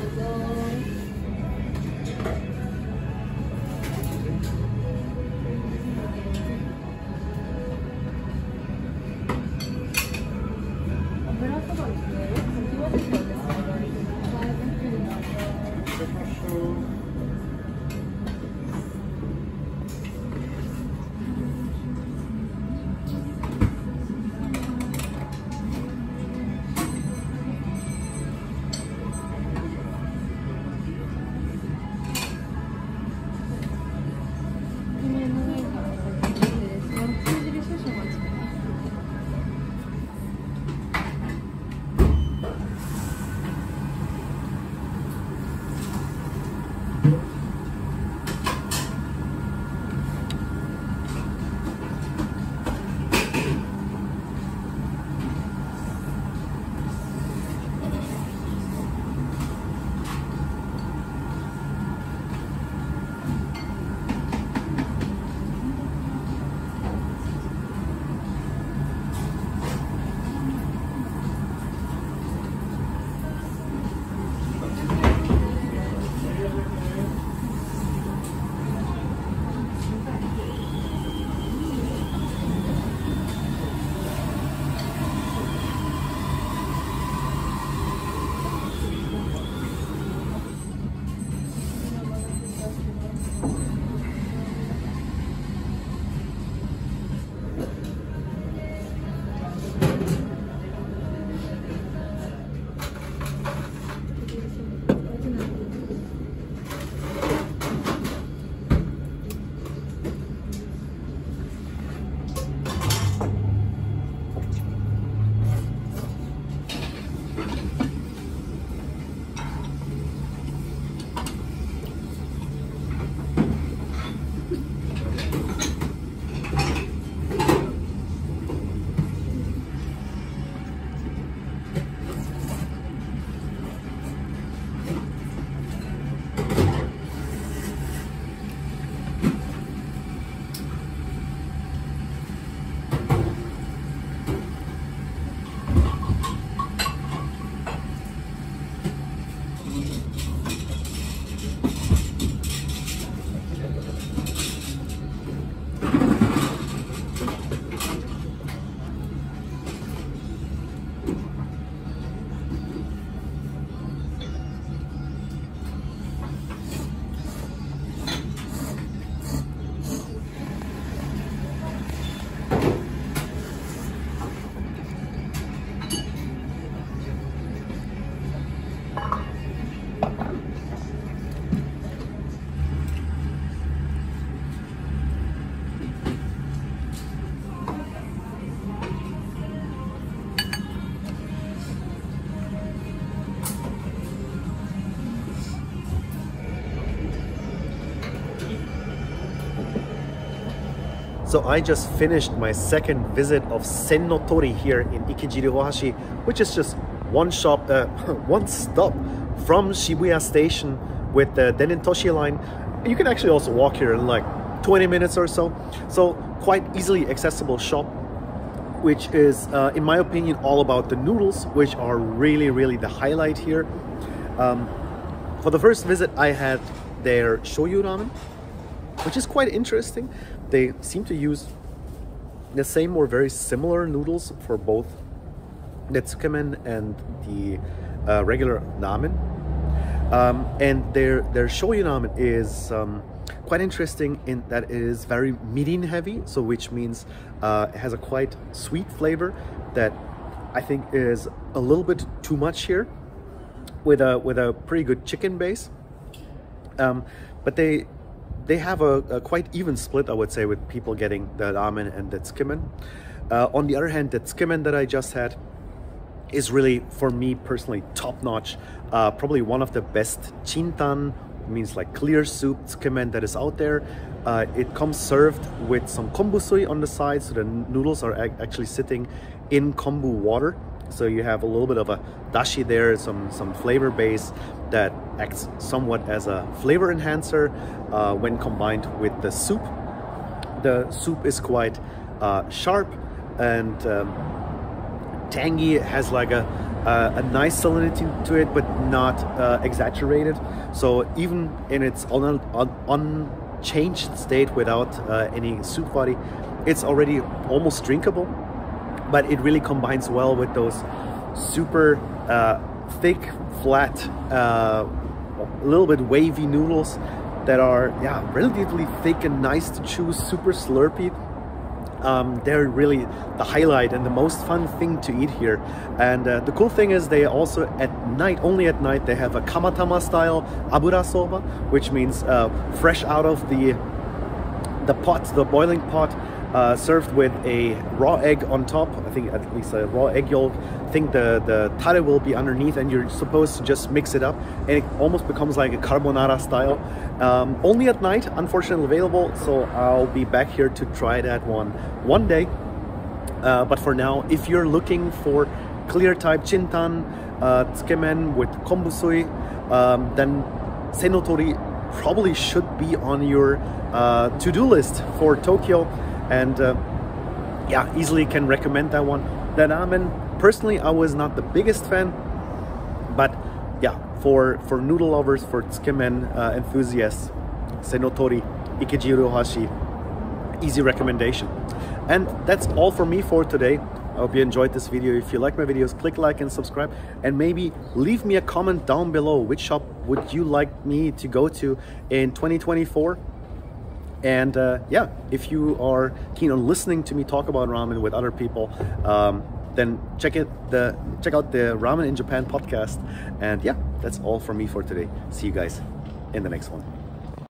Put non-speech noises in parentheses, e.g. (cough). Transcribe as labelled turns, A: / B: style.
A: Let's.
B: So I just finished my second visit of Sennotori here in Ikejiri Ohashi, which is just one shop, uh, (laughs) one stop from Shibuya Station with the Den-en-toshi line. You can actually also walk here in like 20 minutes or so. So quite easily accessible shop, which is, uh, in my opinion, all about the noodles, which are really, really the highlight here. Um, for the first visit, I had their shoyu ramen, which is quite interesting. They seem to use the same or very similar noodles for both the tsukemen and the uh, regular ramen. Um, and their their shoyu ramen is um, quite interesting in that it is very mirin heavy, so which means uh, it has a quite sweet flavor that I think is a little bit too much here with a with a pretty good chicken base. Um, but they they have a, a, quite even split, I would say, with people getting the ramen and the tsukemen. Uh, on the other hand, the tsukemen that I just had is really, for me personally, top notch. Uh, probably one of the best chintan, means like clear soup tsukemen that is out there. Uh, it comes served with some kombu sui on the side, so the noodles are actually sitting in kombu water. So you have a little bit of a dashi there, some some flavor base that acts somewhat as a flavor enhancer uh, when combined with the soup. The soup is quite uh, sharp and um, tangy. It has like a a nice salinity to it, but not uh, exaggerated. So even in its un- un- unchanged state without uh, any soup body, it's already almost drinkable. But it really combines well with those super uh, thick, flat, uh, a little bit wavy noodles that are yeah relatively thick and nice to chew, super slurpy um, they're really the highlight and the most fun thing to eat here. And uh, the cool thing is they also at night, only at night, they have a kamatama style abura soba, which means uh, fresh out of the the pot, the boiling pot, uh, served with a raw egg on top. I think at least a raw egg yolk. I think the, the tare will be underneath and you're supposed to just mix it up and it almost becomes like a carbonara style. Um, only at night, unfortunately available, so I'll be back here to try that one one day. Uh, but for now, if you're looking for clear type chintan, uh, tsukemen with kombusui, um, then Sennotori probably should be on your uh, to-do list for Tokyo and uh, yeah easily can recommend that one the ramen personally I was not the biggest fan but yeah for for noodle lovers for tsukemen uh, enthusiasts Sennotori Ikeji easy recommendation and that's all for me for today I hope you enjoyed this video. If you like my videos, click like and subscribe and maybe leave me a comment down below. Which shop would you like me to go to in 2024? And uh, yeah, if you are keen on listening to me talk about ramen with other people, um, then check it the check out the Ramen in Japan podcast. And yeah, that's all from me for today. See you guys in the next one.